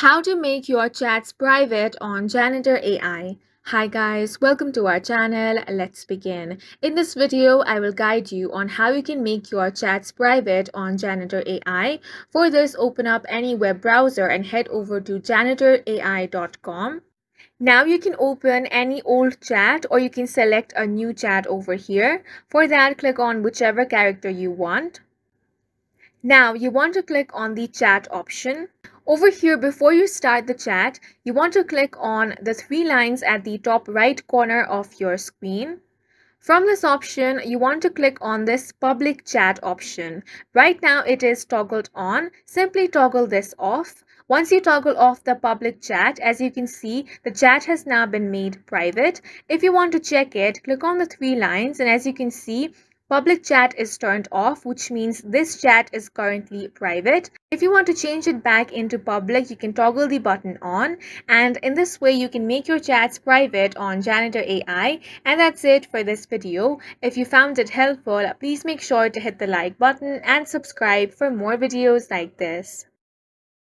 How to make your chats private on Janitor AI. Hi guys, welcome to our channel. Let's begin. In this video, I will guide you on how you can make your chats private on Janitor AI. For this, open up any web browser and head over to janitorai.com. Now you can open any old chat or you can select a new chat over here. For that, click on whichever character you want. Now you want to click on the chat option. Over here, before you start the chat, you want to click on the three lines at the top right corner of your screen. From this option, you want to click on this public chat option. Right now, it is toggled on. Simply toggle this off. Once you toggle off the public chat, as you can see, the chat has now been made private. If you want to check it, click on the three lines and as you can see, Public chat is turned off, which means this chat is currently private. If you want to change it back into public, you can toggle the button on. And in this way, you can make your chats private on Janitor AI. And that's it for this video. If you found it helpful, please make sure to hit the like button and subscribe for more videos like this.